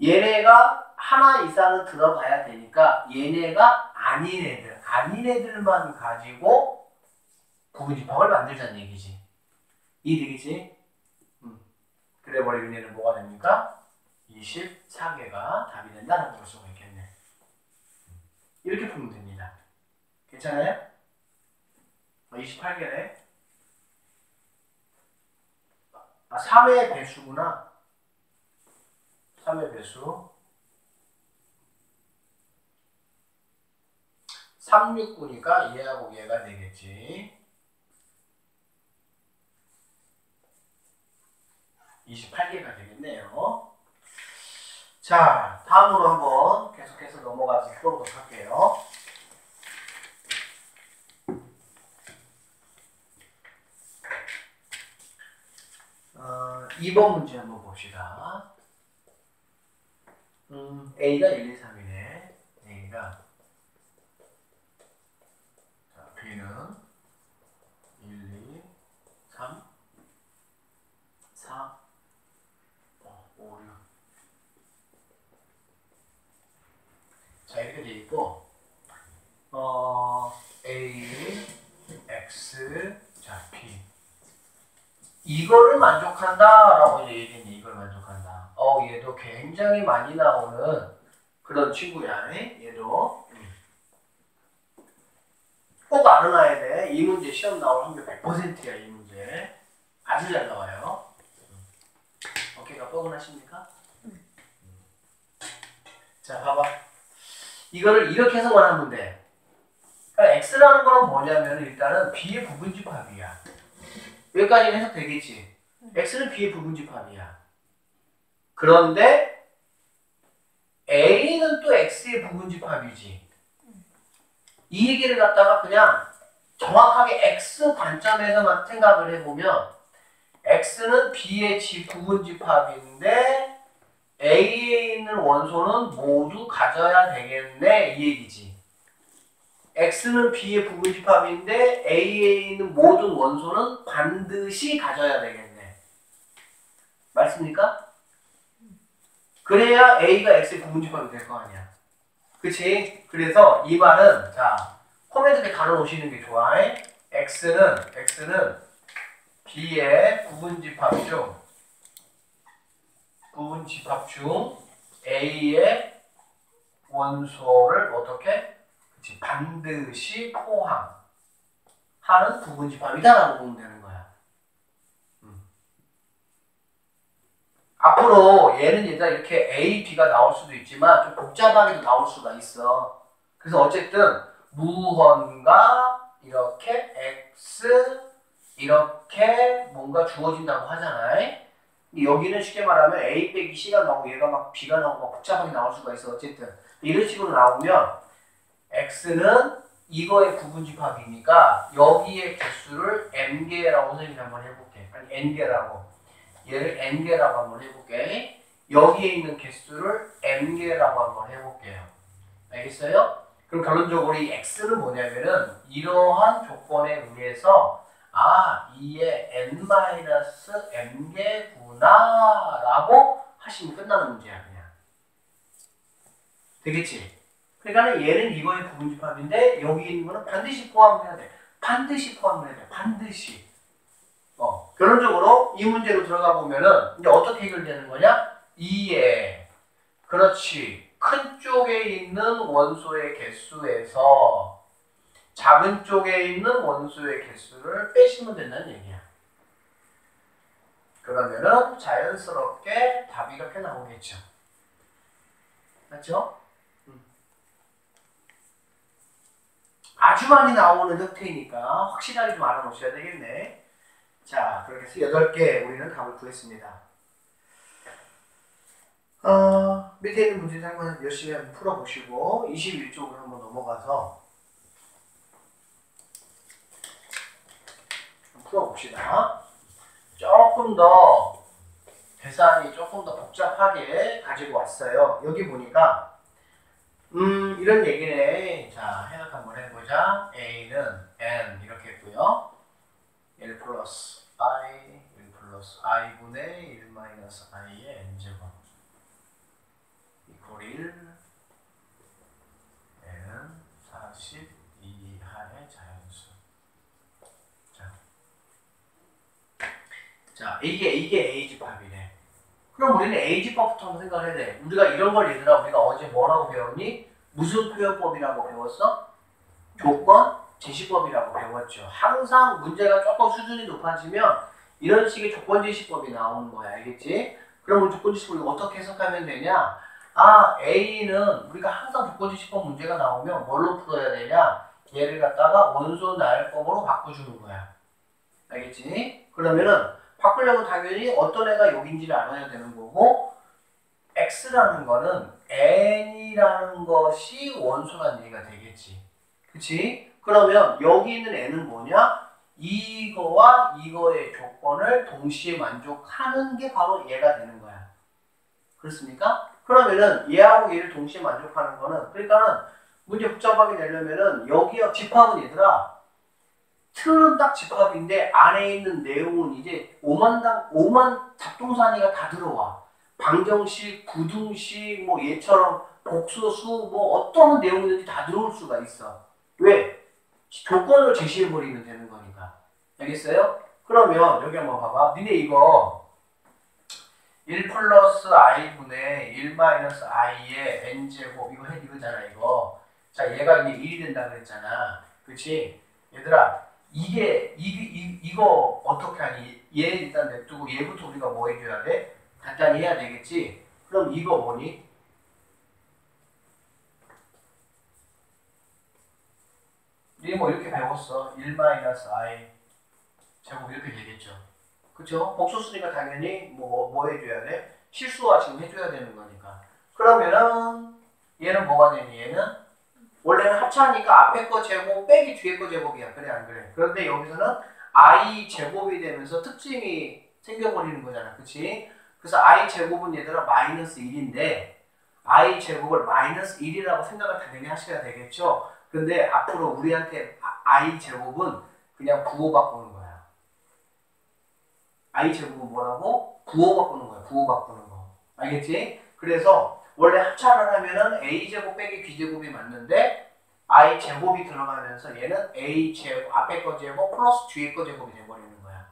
얘네가 하나 이상은 들어가야 되니까 얘네가 아닌 애들, 아닌 애들만 가지고 부분집합을 만들자는 얘기지. 이해되겠지? 음. 그래 버리면 얘는 뭐가 됩니까? 24개가 답이 된다는 걸 수가 있겠네. 음. 이렇게 풀면 됩니다. 괜찮아요? 28개네. 아, 3의 배수구나. 3의 배수. 369니까 얘하고 얘가 되겠지. 28개가 되겠네요. 자, 다음으로 한번 계속해서 넘어가서 해보도록 할게요. 어, 2번 문제 한번 봅시다. 음, A가 1, 2, 3이네. A가 자, B는 1, 2, 3, 4, 어, 5, 6. 자, 이렇게 돼 있고, 어, A, X. 이거를 만족한다라고 얘기했네. 이걸 만족한다. 어, 얘도 굉장히 많이 나오는 그런 친구야. 에? 얘도. 음. 꼭 알아놔야 돼. 이 문제 시험 나올 확률 100%야, 이 문제. 아주 잘 나와요. 음. 어깨가 뻐근하십니까? 음. 자, 봐봐. 이거를 이렇게 해석만 하면 돼. 그러니까 X라는 거는 뭐냐면 일단은 B의 부분집합이야. 여기까지는 해석되겠지. X는 B의 부분집합이야. 그런데 A는 또 X의 부분집합이지. 이 얘기를 갖다가 그냥 정확하게 X 관점에서만 생각을 해보면 X는 B의 지 부분집합인데 A에 있는 원소는 모두 가져야 되겠네 이 얘기지. X는 B의 부분집합인데 A에 있는 모든 원소는 반드시 가져야 되겠네. 맞습니까? 그래야 A가 X의 부분집합이 될 거 아니야. 그치? 그래서 이 말은 자 코멘트에 가려놓으시는 게 좋아. X는 X는 B의 부분집합 중 부분집합 중 A의 원소를 어떻게 반드시 포함하는 부분집합이다라고 보면 되는 거야. 음. 앞으로 얘는 얘가 이렇게 A, B가 나올 수도 있지만 좀 복잡하게도 나올 수가 있어. 그래서 어쨌든 무언가 이렇게 x 이렇게 뭔가 주어진다고 하잖아. 여기는 쉽게 말하면 a 빼기 c가 나오고 얘가 막 b가 나오고 막 복잡하게 나올 수가 있어. 어쨌든 이런 식으로 나오면 x는 이거의 부분집합이니까 여기의 개수를 n개라고 선생님이 한번 해볼게. 아니 n개라고. 얘를 n개라고 한번 해볼게. 여기에 있는 개수를 n개라고 한번 해볼게요. 알겠어요? 그럼 결론적으로 이 x는 뭐냐면은 이러한 조건에 의해서 아 2의 n-m개구나 라고 하시면 끝나는 문제야 그냥. 되겠지? 그러니까 얘는 이거의 부분집합인데 여기 있는 거는 반드시 포함해야 돼. 반드시 포함해야 돼. 반드시. 어, 결론적으로 이 문제로 들어가 보면은 이제 어떻게 해결되는 거냐? 2에 그렇지. 큰 쪽에 있는 원소의 개수에서 작은 쪽에 있는 원소의 개수를 빼시면 된다는 얘기야. 그러면은 자연스럽게 답이 이렇게 나오겠죠. 맞죠? 아주 많이 나오는 형태이니까 확실하게 좀 알아놓으셔야 되겠네. 자, 그렇게 해서 8개 우리는 답을 구했습니다. 어, 밑에 있는 문제 한번 열심히 한번 풀어보시고 21쪽으로 한번 넘어가서 풀어봅시다. 조금 더 계산이 조금 더 복잡하게 가지고 왔어요. 여기 보니까 음 이런 얘기네. 자 해석 한번 해보자. A는 N 이렇게 했고요. 1 플러스 I 1 플러스 I분의 1 마이너스 I의 N제곱 이퀄 1 N 40 이하의 자연수 자, 자 이게 이게 A집합이네. 그럼 우리는 A집합부터 한번 생각을 해야 돼. 우리가 이런 걸 얘들아 우리가 어제 뭐라고 배웠니? 무슨 표현법이라고 배웠어? 조건 제시법이라고 배웠죠. 항상 문제가 조금 수준이 높아지면 이런 식의 조건 제시법이 나오는 거야. 알겠지? 그럼 조건 제시법을 어떻게 해석하면 되냐? 아, A는 우리가 항상 조건 제시법 문제가 나오면 뭘로 풀어야 되냐? 얘를 갖다가 원소 나열법으로 바꿔주는 거야. 알겠지? 그러면은 바꾸려면 당연히 어떤 애가 여기인지를 알아야 되는 거고 x라는 거는 n이라는 것이 원소란 얘기가 되겠지. 그치? 그러면 여기 있는 n은 뭐냐? 이거와 이거의 조건을 동시에 만족하는 게 바로 얘가 되는 거야. 그렇습니까? 그러면은 얘하고 얘를 동시에 만족하는 거는 그러니까는 문제 복잡하게 내려면은 여기요 집합은 얘들아 틀은 딱 집합인데 안에 있는 내용은 이제 오만당 오만 잡동사니가 다 들어와. 방정식, 부등식, 뭐 얘처럼 복수수 뭐 어떤 내용이든지 다 들어올 수가 있어. 왜? 조건을 제시해 버리면 되는 거니까. 알겠어요? 그러면 여기 한번 봐봐. 니네 이거 1 플러스 i분의 1 마이너스 i의 n제곱 이거 해 이거잖아 이거. 자 얘가 이제 1이 된다 그랬잖아. 그치? 얘들아 이게 이, 이, 이거 어떻게 하니? 얘 일단 냅두고 얘부터 우리가 뭐 해줘야 돼? 간단히 해야 되겠지? 그럼 이거 뭐니? 이게 뭐 이렇게 배웠어. 1 마이너스 i 제곱 이렇게 되겠죠. 그쵸? 복수수니까 당연히 뭐, 뭐 해줘야 돼? 실수와 지금 해줘야 되는 거니까. 그러면은 얘는 뭐가 되니? 얘는 원래는 합차하니까 앞에 거 제곱 빼기 뒤에 거 제곱이야. 그래 안 그래? 그런데 여기서는 i 제곱이 되면서 특징이 생겨버리는 거잖아. 그치? 그래서 i 제곱은 얘들아 마이너스 1인데 i 제곱을 마이너스 1이라고 생각을 당연히 하셔야 되겠죠. 근데 앞으로 우리한테 i 제곱은 그냥 부호 바꾸는 거야. i 제곱은 뭐라고? 부호 바꾸는 거야. 부호 바꾸는 거. 알겠지? 그래서 원래 합차를 하면은 a 제곱 빼기 b 제곱이 맞는데 i 제곱이 들어가면서 얘는 a 제곱 앞에 거 제곱 플러스 뒤에 거 제곱이 돼버리는 거야.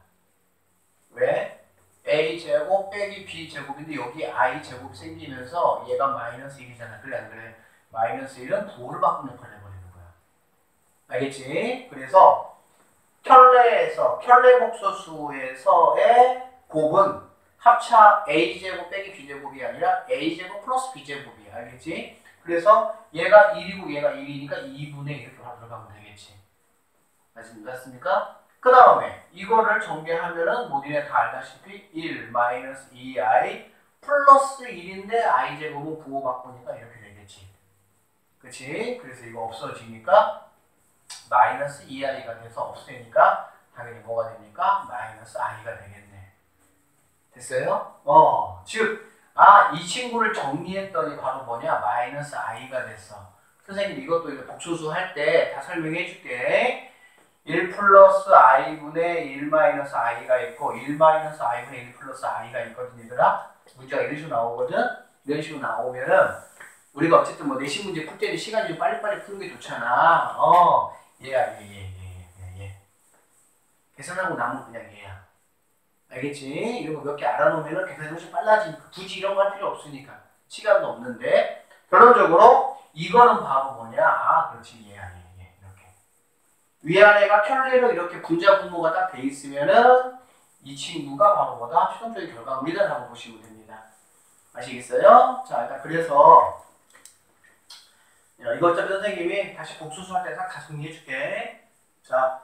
왜? a 제곱 빼기 b 제곱인데 여기 i 제곱이 생기면서 얘가 마이너스 1이잖아. 그래 안 그래? 마이너스 1은 부호를 바꾸는 역할을 해버리는 거야. 알겠지? 그래서 켤레에서 켤레 복소수에서의 곱은 합차 a제곱 빼기 b제곱이 아니라 a제곱 플러스 b제곱이야. 알겠지? 그래서 얘가 1이고 얘가 1이니까 2분의 이렇게 들어가면 되겠지. 아시겠습니까? 그 다음에 이거를 전개하면은 모두에 다 알다시피 1 마이너스 2i 플러스 1인데 i 제곱은 부호 바꾸니까 이렇게 되겠지. 그치? 그래서 이거 없어지니까 마이너스 2i가 돼서 없으니까 당연히 뭐가 됩니까? 마이너스 i가 되겠네. 됐어요? 어, 즉, 아, 이 친구를 정리했더니 바로 뭐냐? 마이너스 i가 됐어. 선생님 이것도 이제 복수수 할 때 다 설명해 줄게. 1 플러스 i분의 1 마이너스 i가 있고 1 마이너스 i분의 1 플러스 i가 있거든 얘들아. 문제가 이런 식으로 나오거든. 이런 식으로 나오면은 우리가 어쨌든 뭐 내신 문제 풀 때는 시간이 좀 빨리빨리 푸는 게 좋잖아. 어, 얘야, 얘, 얘, 얘, 얘, 얘. 계산하고 나면 그냥 얘야. 알겠지? 이런 거 몇 개 알아놓으면 계산이 빨라지니까 굳이 이런 거 할 필요 없으니까 시간도 없는데 결론적으로 이거는 바로 뭐냐? 아, 그렇지, 얘, 얘. 이렇게 위아래가 켤레로 이렇게 분자 분모가 딱 돼 있으면은 이 친구가 바로 뭐다? 최종적인 결과물이다라고 보시면 됩니다. 아시겠어요? 자, 일단 그래서 야, 이거 어차피 선생님이 다시 복수수 할때싹다 정리해 줄게. 자,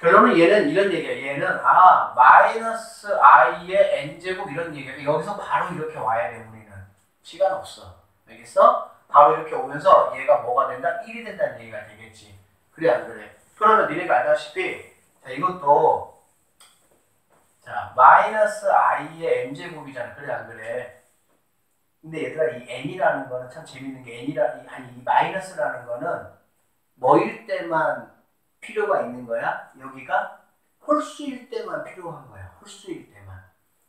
결론은 얘는 이런 얘기야. 얘는 아 마이너스 i의 n제곱 이런 얘기야. 여기서 바로 이렇게 와야 돼 우리는. 시간 없어. 알겠어? 바로 이렇게 오면서 얘가 뭐가 된다? 1이 된다는 얘기가 되겠지. 그래 안 그래? 그러면 니네가 알다시피 자 이것도 자 마이너스 i의 n제곱이잖아. 그래 안 그래? 근데 얘들아 이 n이라는 거는 참 재밌는 게 n이라 이- 아니 이 마이너스라는 거는 뭐일 때만 필요가 있는 거야? 여기가 홀수일 때만 필요한 거야. 홀수일 때만.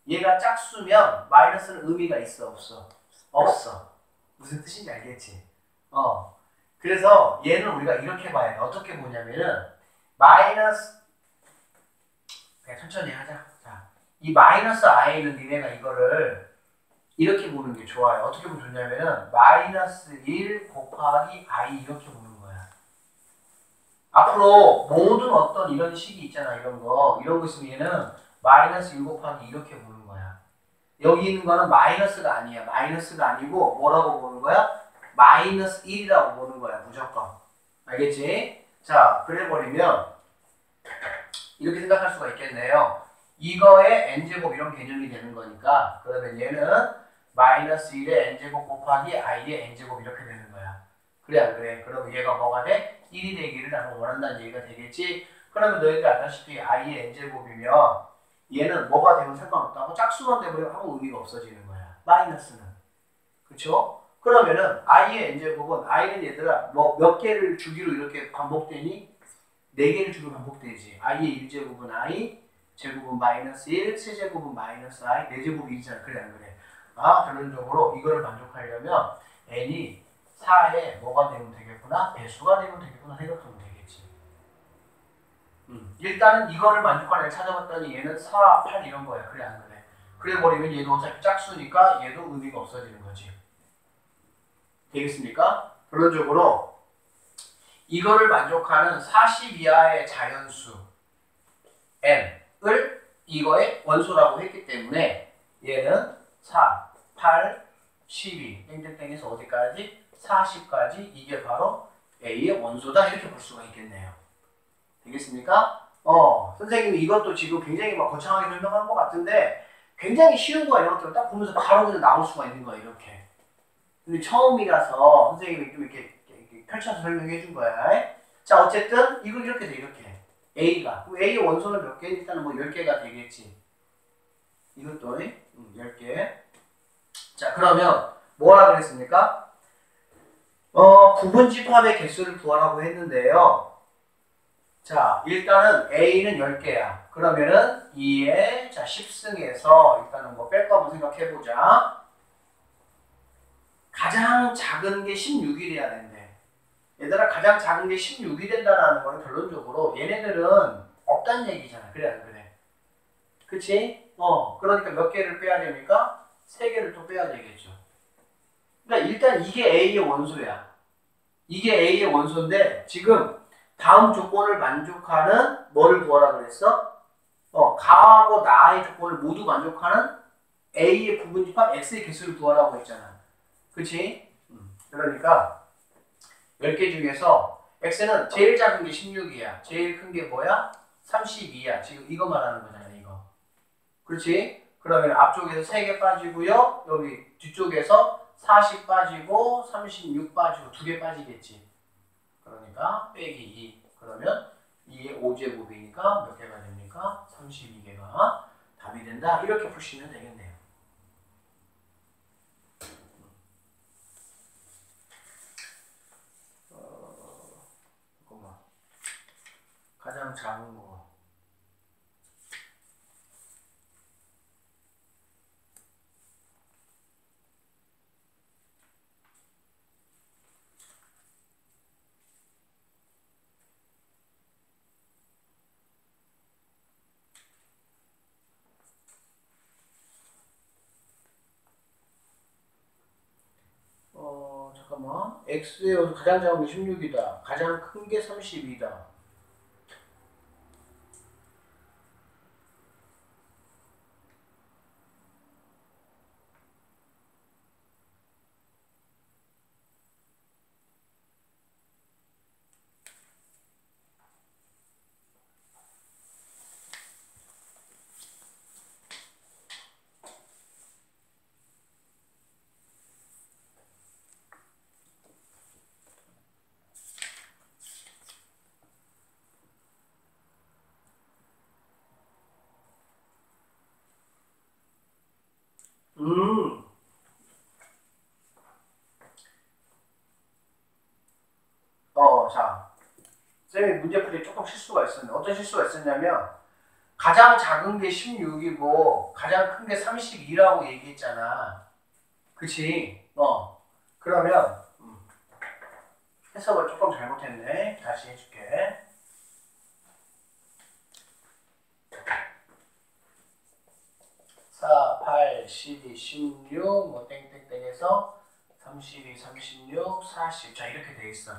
얘가 짝수면 마이너스는 의미가 있어 없어? 없어. 무슨 뜻인지 알겠지? 어. 그래서 얘는 우리가 이렇게 봐야 돼. 어떻게 보냐면은 마이너스 그냥 천천히 하자. 자, 이 마이너스 i는 니네가 이거를 이렇게 보는 게 좋아요. 어떻게 보면 좋냐면은 마이너스 1 곱하기 i 이렇게 보는. 앞으로 모든 어떤 이런 식이 있잖아. 이런 거. 이런 거 있으면 얘는 마이너스 1 곱하기 이렇게 보는 거야. 여기 있는 거는 마이너스가 아니야. 마이너스가 아니고 뭐라고 보는 거야? 마이너스 1이라고 보는 거야. 무조건. 알겠지? 자, 그래버리면 이렇게 생각할 수가 있겠네요. 이거의 n제곱 이런 개념이 되는 거니까 그러면 얘는 마이너스 1의 n제곱 곱하기 i의 n제곱 이렇게 되는. 그래 안 그래? 그러면 얘가 뭐가 돼? 1이 되기를 나는 원한다는 얘기가 되겠지? 그러면 너희들 알다시피 i의 n제곱이면 얘는 뭐가 되면 상관없다고 짝수만 되면 아무 의미가 없어지는 거야. 마이너스는. 그쵸? 그러면은 i의 n제곱은 i는 얘들아 뭐 몇 개를 주기로 이렇게 반복되니? 네 개를 주기로 반복되지. i의 1제곱은 i, 제곱은 마이너스 1, 세제곱은 마이너스 i, 네 제곱이 1이잖아. 그래 안 그래? 아, 결론적으로 이거를 만족하려면 n이 4에 뭐가 되면 되겠구나? 배수가 되면 되겠구나 생각하면 되겠지. 음, 일단은 이거를 만족하는 애를 찾아봤더니 얘는 4, 8 이런 거야. 그래 안 그래? 그래 버리면 얘도 어차피 짝수니까 얘도 의미가 없어지는 거지. 되겠습니까? 결론적으로 이거를 만족하는 40 이하의 자연수 n을 이거의 원소라고 했기 때문에 얘는 4, 8, 12 땡땡땡에서 어디까지? 40까지 이게 바로 A의 원소다 이렇게 볼 수가 있겠네요. 되겠습니까? 어, 선생님이 이것도 지금 굉장히 막 거창하게 설명한 것 같은데 굉장히 쉬운 거예요. 이것들 딱 보면서 바로 그냥 나올 수가 있는 거예요. 이렇게. 근데 처음이라서 선생님이 좀 이렇게, 이렇게 펼쳐서 설명해 준 거야. 자, 어쨌든 이걸 이렇게 돼 이렇게. A가. A의 원소는 몇 개? 일단은 뭐 10개가 되겠지. 이것도 음, 10개. 자, 그러면 뭐라 그랬습니까? 어, 부분 집합의 개수를 구하라고 했는데요. 자, 일단은 A는 10개야. 그러면은 2에 자, 10승에서 일단은 뭐뺄거 한번 생각해 보자. 가장 작은 게 16이 돼야 된대. 얘들아 가장 작은 게 16이 된다라는 거는 결론적으로 얘네들은 없다는 얘기잖아. 그래 안 그래? 그치? 어, 그러니까 몇 개를 빼야 됩니까? 세 개를 또 빼야 되겠죠. 그러니까 일단 이게 A의 원소야. 이게 A의 원소인데 지금 다음 조건을 만족하는 뭐를 구하라 그랬어? 어, 가하고 나의 조건을 모두 만족하는 A의 부분집합 X의 개수를 구하라고 했잖아. 그치? 음, 그러니까 10개 중에서 x는 제일 작은 게 16이야. 제일 큰 게 뭐야? 32야. 지금 이거 말하는 거잖아, 이거. 그렇지? 그러면 앞쪽에서 3개 빠지고요. 여기 뒤쪽에서 40 빠지고 36 빠지고 2개 빠지겠지. 그러니까 빼기 2. 그러면 2의 5제곱이니까 몇 개가 됩니까? 32개가 답이 된다. 이렇게 푸시면 되겠네요. 어, 잠깐만. 가장 작은 거. 어, 잠깐만. X의 가장 작은 게 16이다. 가장 큰 게 32다. 음. 어, 자. 쌤이 문제 풀이 조금 실수가 있었네. 어떤 실수가 있었냐면, 가장 작은 게 16이고, 가장 큰 게 32라고 얘기했잖아. 그치? 어. 그러면, 음. 해석을 조금 잘못했네. 다시 해줄게. 사, 팔, 십이, 십육, 뭐 땡땡땡해서 32, 36, 40. 자 이렇게 돼 있어.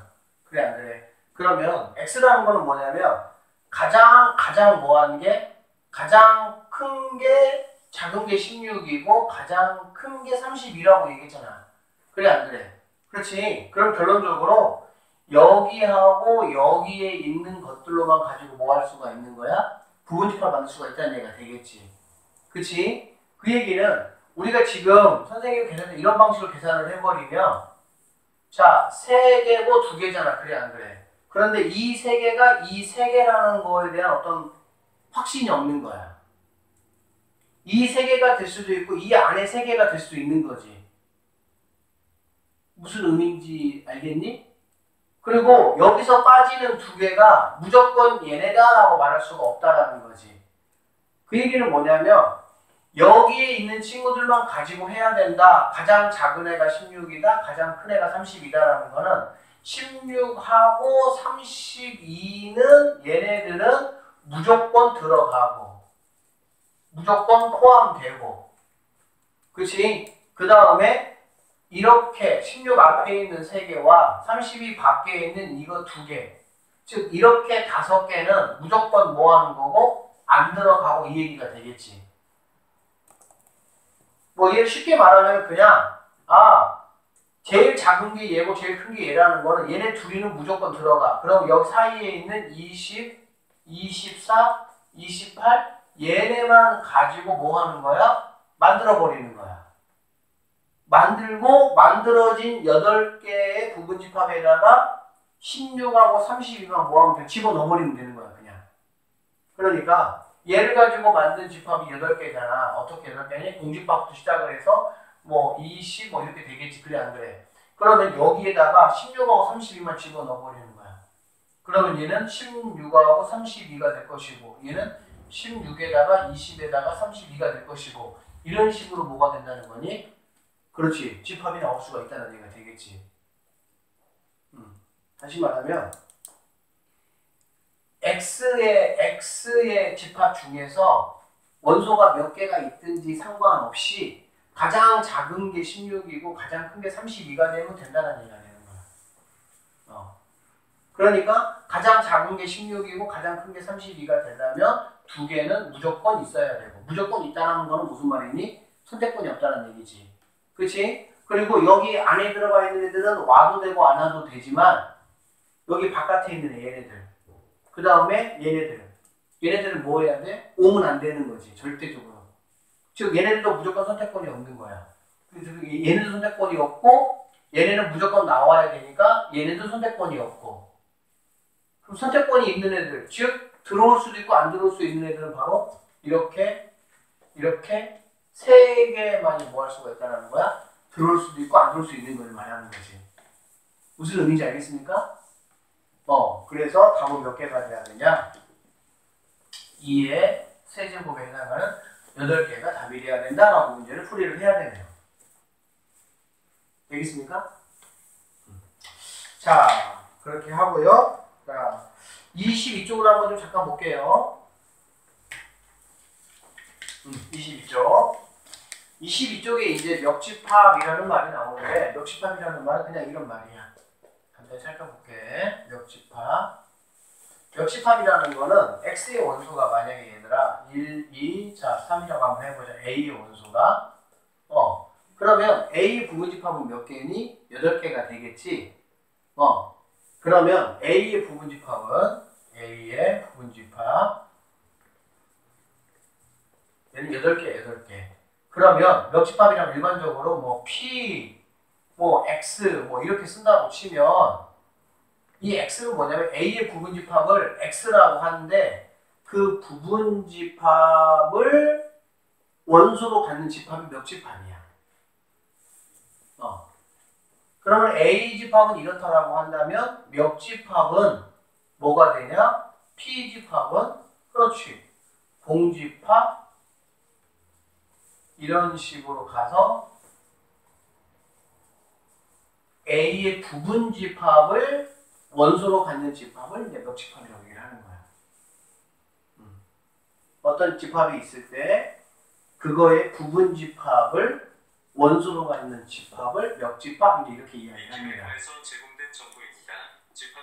그래 안 그래? 그러면 x라는 거는 뭐냐면 가장 가장 뭐하는 게 가장 큰 게 작은 게 16이고 가장 큰 게 32라고 얘기했잖아. 그래 안 그래? 그렇지. 그럼 결론적으로 여기하고 여기에 있는 것들로만 가지고 뭐 할 수가 있는 거야? 부분집합 만들 수가 있다는 얘기가 되겠지. 그치? 그 얘기는 우리가 지금 선생님 계산을 이런 방식으로 계산을 해버리면 자, 세 개고 두 개잖아. 그래 안 그래? 그런데 이세 개가 이세 개라는 거에 대한 어떤 확신이 없는 거야. 이세 개가 될 수도 있고 이 안에 세 개가 될 수도 있는 거지. 무슨 의미인지 알겠니? 그리고 여기서 빠지는 두 개가 무조건 얘네다라고 말할 수가 없다라는 거지. 그 얘기는 뭐냐면 여기에 있는 친구들만 가지고 해야 된다. 가장 작은 애가 16이다. 가장 큰 애가 30이다라는 거는 16하고 32는 얘네들은 무조건 들어가고 무조건 포함되고. 그치? 그 다음에 이렇게 16 앞에 있는 3개와 32 밖에 있는 이거 2개. 즉 이렇게 5개는 무조건 뭐 하는 거고 안 들어가고 이 얘기가 되겠지. 뭐 얘를 쉽게 말하면 그냥 아 제일 작은 게 얘고 제일 큰 게 얘라는 거는 얘네 둘이는 무조건 들어가. 그럼 여기 사이에 있는 20, 24, 28 얘네만 가지고 뭐 하는 거야? 만들어 버리는 거야. 만들고 만들어진 8개의 부분집합에다가 16하고 32만 뭐하면 돼? 집어넣어 버리면 되는 거야, 그냥. 그러니까 얘를 가지고 만든 집합이 8개잖아. 어떻게 8개니? 공집합부터 시작을 해서 뭐 20, 뭐 이렇게 되겠지. 그래, 안 그래? 그러면 여기에다가 16하고 32만 집어 넣어버리는 거야. 그러면 얘는 16하고 32가 될 것이고, 얘는 16에다가 20에다가 32가 될 것이고, 이런 식으로 뭐가 된다는 거니? 그렇지. 집합이 나올 수가 있다는 얘기가 되겠지. 음. 다시 말하면, x의 x의 집합 중에서 원소가 몇 개가 있든지 상관없이 가장 작은 게 16이고 가장 큰 게 32가 되면 된다는 얘기가 되는 거야. 어. 그러니까 가장 작은 게 16이고 가장 큰 게 32가 되려면 두 개는 무조건 있어야 되고 무조건 있다는 거는 무슨 말이니? 선택권이 없다는 얘기지. 그렇지? 그리고 여기 안에 들어가 있는 애들은 와도 되고 안 와도 되지만 여기 바깥에 있는 얘네들. 그 다음에 얘네들. 얘네들은 뭐 해야 돼? 오면 안 되는 거지. 절대적으로. 즉 얘네들도 무조건 선택권이 없는 거야. 그래서 얘네도 선택권이 없고 얘네는 무조건 나와야 되니까 얘네도 선택권이 없고 그럼 선택권이 있는 애들 즉 들어올 수도 있고 안 들어올 수 있는 애들은 바로 이렇게 이렇게 세 개만이 뭐 할 수가 있다는 거야? 들어올 수도 있고 안 들어올 수 있는 걸 말하는 거지. 무슨 의미인지 알겠습니까? 어, 그래서 답은 몇 개가 돼야 되냐? 2의 세제곱에 해당하는 8개가 답이 돼야 된다라고 문제를 풀이를 해야 되네요. 되겠습니까? 음. 자, 그렇게 하고요. 자, 22쪽으로 한번 좀 잠깐 볼게요. 음, 22쪽. 22쪽에 이제 멱집합이라는 말이 나오는데 멱집합이라는 말은 그냥 이런 말이야. 간단히 살펴볼게. 멱집합. 멱집합이라는 거는 x의 원소가 만약에 얘들아 1, 2, 자 3이라고 한번 해보자. a의 원소가 어 그러면 a의 부분집합은 몇 개니? 8개가 되겠지. 어 그러면 a의 부분집합은 a의 부분집합 얘는 8개, 8개. 그러면 멱집합이라면 일반적으로 뭐 p, 뭐 x 뭐 이렇게 쓴다고 치면 이 x는 뭐냐면 a의 부분 집합을 x라고 하는데 그 부분 집합을 원소로 갖는 집합이 멱집합이야. 어. 그러면 a 집합은 이렇다라고 한다면 멱집합은 뭐가 되냐? p 집합은 그렇지. 공집합 이런 식으로 가서 A의 부분 집합을 원소로 갖는 집합을 이제 멱집합이라고 얘기를 하는 거야. 음. 어떤 집합이 있을 때 그거의 부분 집합을 원소로 갖는 집합을 멱집합 이렇게 이야기합니다. 에서 제공된 정보입니다. 즉